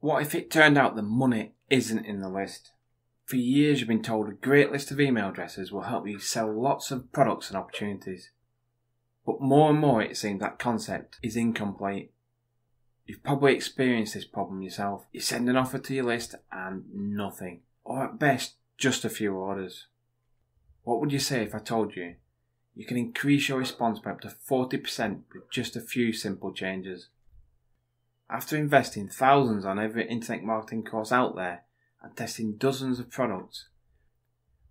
What if it turned out the money isn't in the list? For years, you've been told a great list of email addresses will help you sell lots of products and opportunities. But more and more, it seems that concept is incomplete. You've probably experienced this problem yourself. You send an offer to your list and nothing, or at best, just a few orders. What would you say if I told you you can increase your response by up to 40% with just a few simple changes? After investing thousands on every internet marketing course out there and testing dozens of products,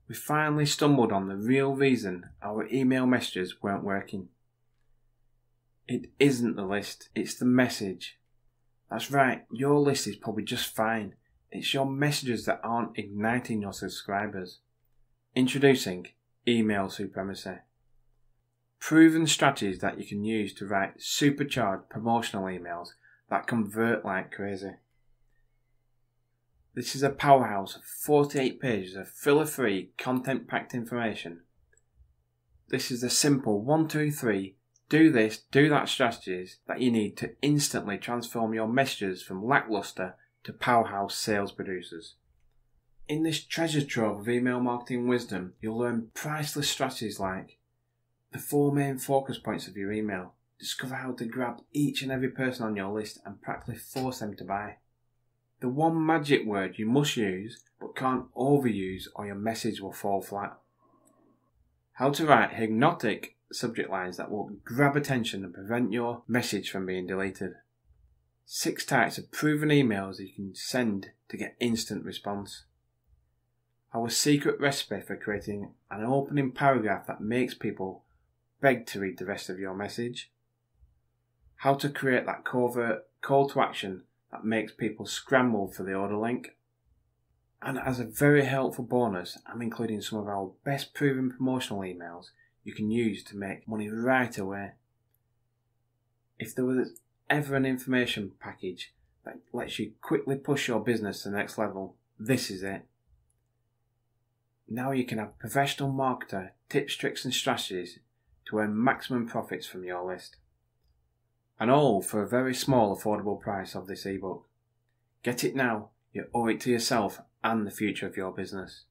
we finally stumbled on the real reason our email messages weren't working. It isn't the list, it's the message. That's right, your list is probably just fine. It's your messages that aren't igniting your subscribers. Introducing Email Supremacy. Proven strategies that you can use to write supercharged promotional emails that convert like crazy. This is a powerhouse of 48 pages of filler free, content packed information. This is the simple 1, 2, 3, do this, do that strategies that you need to instantly transform your messages from lackluster to powerhouse sales producers. In this treasure trove of email marketing wisdom, you'll learn priceless strategies like the four main focus points of your email, Discover how to grab each and every person on your list and practically force them to buy. The one magic word you must use but can't overuse or your message will fall flat. How to write hypnotic subject lines that will grab attention and prevent your message from being deleted. Six types of proven emails you can send to get instant response. Our secret recipe for creating an opening paragraph that makes people beg to read the rest of your message how to create that covert call to action that makes people scramble for the order link. And as a very helpful bonus, I'm including some of our best proven promotional emails you can use to make money right away. If there was ever an information package that lets you quickly push your business to the next level, this is it. Now you can have professional marketer tips, tricks, and strategies to earn maximum profits from your list and all for a very small affordable price of this ebook. Get it now, you owe it to yourself and the future of your business.